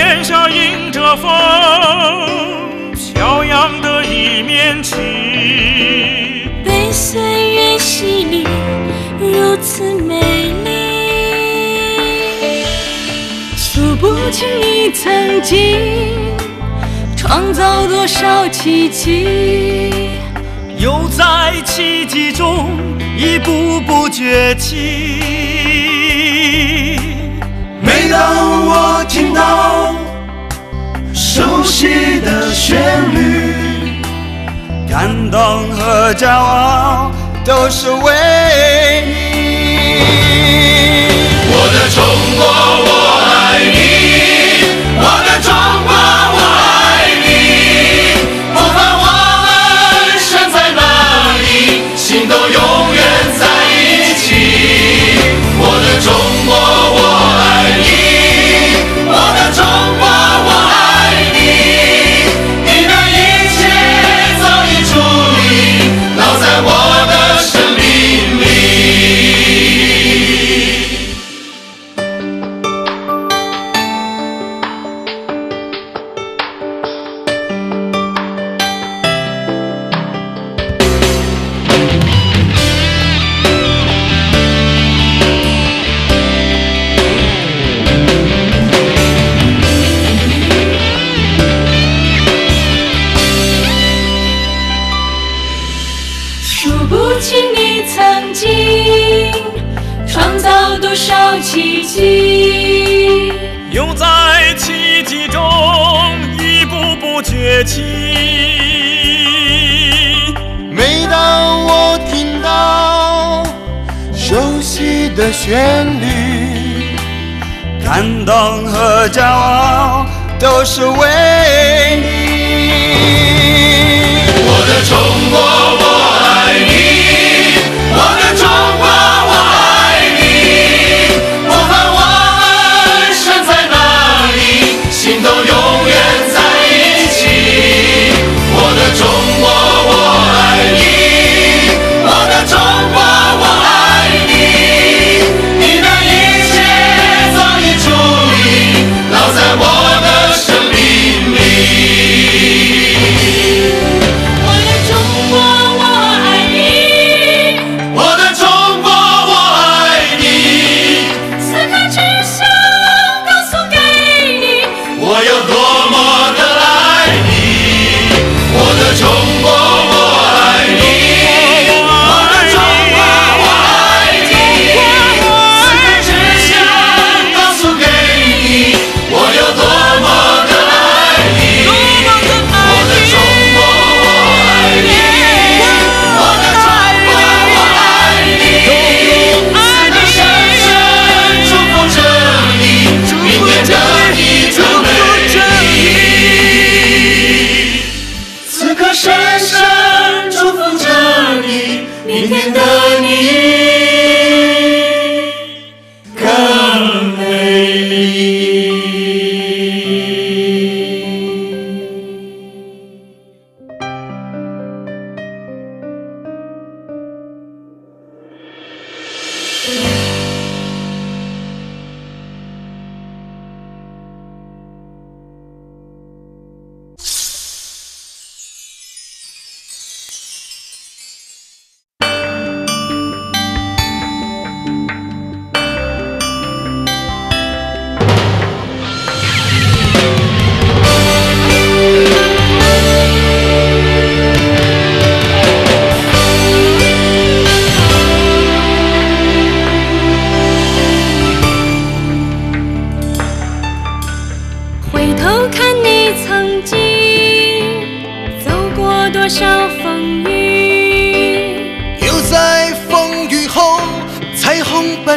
天下迎着风，飘扬的一面旗。被岁月洗礼，如此美丽。数不清你曾经创造多少奇迹，又在奇迹中一步步崛起。每当我听到熟悉的旋律，感动和骄傲都是为你。奇迹。又在奇迹中一步步崛起。每当我听到熟悉的旋律，感动和骄傲都是为你。我的中国，天的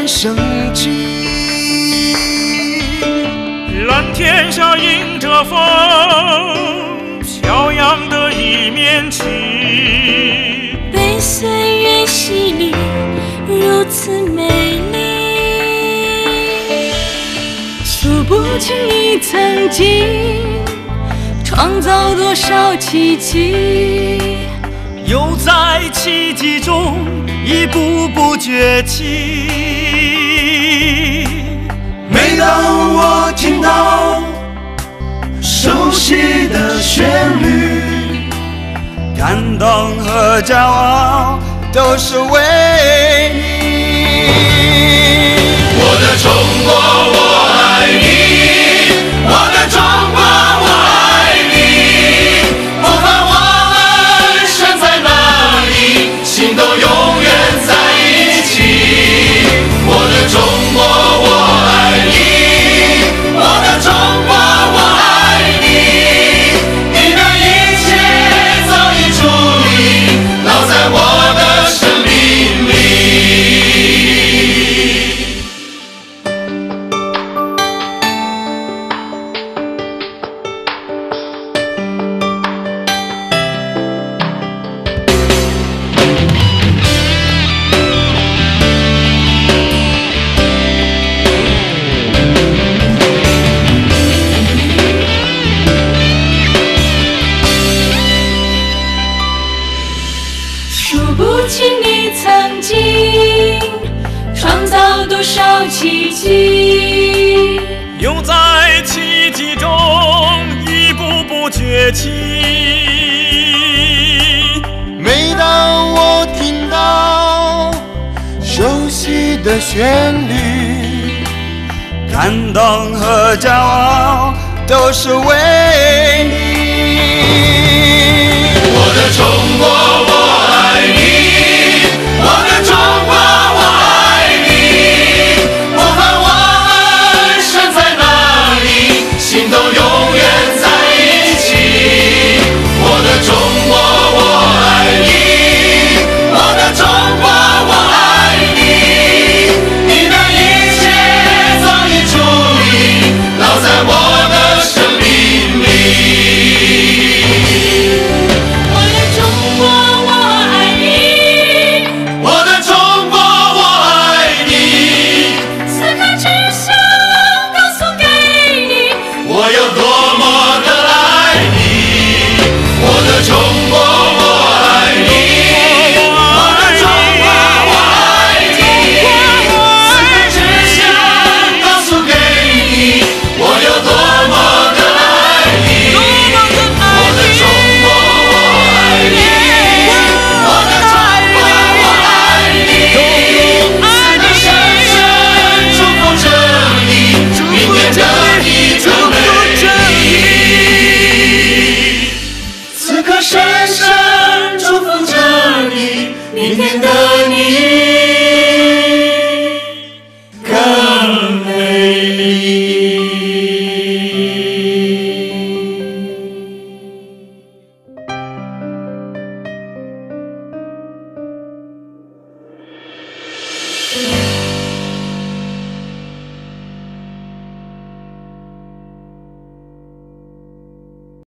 虹般升起。蓝天下迎着风，飘扬的一面旗。被岁月洗礼，如此美丽。数不清你曾经创造多少奇迹，又在奇迹中一步步崛起。到熟悉的旋律，感动和骄傲都是为你。多少奇迹，又在奇迹中一步步崛起。每当我听到熟悉的旋律，感动和骄傲都是为你。我的中国。